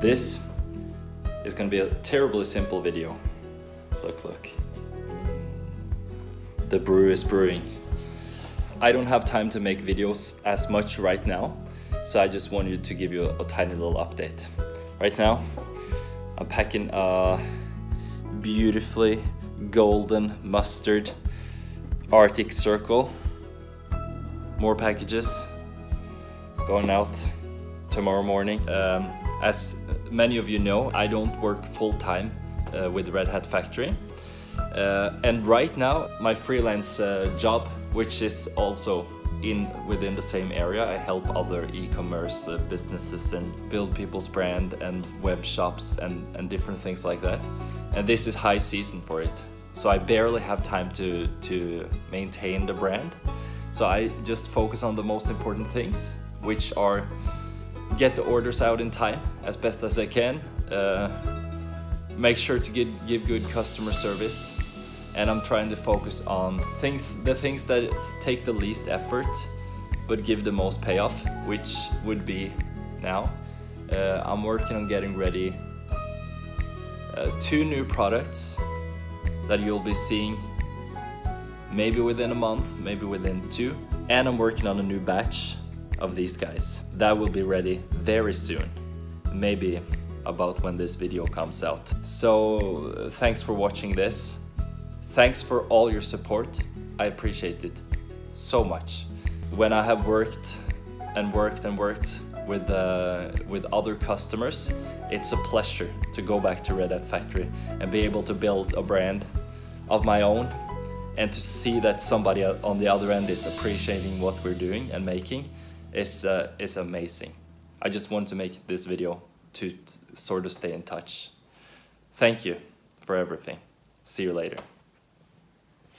This is gonna be a terribly simple video. Look, look. The brew is brewing. I don't have time to make videos as much right now, so I just wanted to give you a, tiny little update. Right now, I'm packing a beautifully golden mustard Arctic Circle. More packages going out tomorrow morning. Um, as many of you know, I don't work full time uh, with Red Hat Factory. Uh, and right now, my freelance uh, job, which is also in within the same area, I help other e-commerce uh, businesses and build people's brand and web shops and, and different things like that. And this is high season for it. So I barely have time to, to maintain the brand. So I just focus on the most important things, which are get the orders out in time as best as I can, uh, make sure to get, give good customer service, and I'm trying to focus on things, the things that take the least effort but give the most payoff, which would be now. Uh, I'm working on getting ready uh, two new products that you'll be seeing maybe within a month, maybe within two. And I'm working on a new batch of these guys. That will be ready very soon, maybe about when this video comes out. So thanks for watching this. Thanks for all your support. I appreciate it so much. When I have worked and worked and worked with, uh, with other customers, it's a pleasure to go back to Red Hat Factory and be able to build a brand of my own and to see that somebody on the other end is appreciating what we're doing and making is, uh, is amazing. I just want to make this video to sort of stay in touch. Thank you for everything. See you later.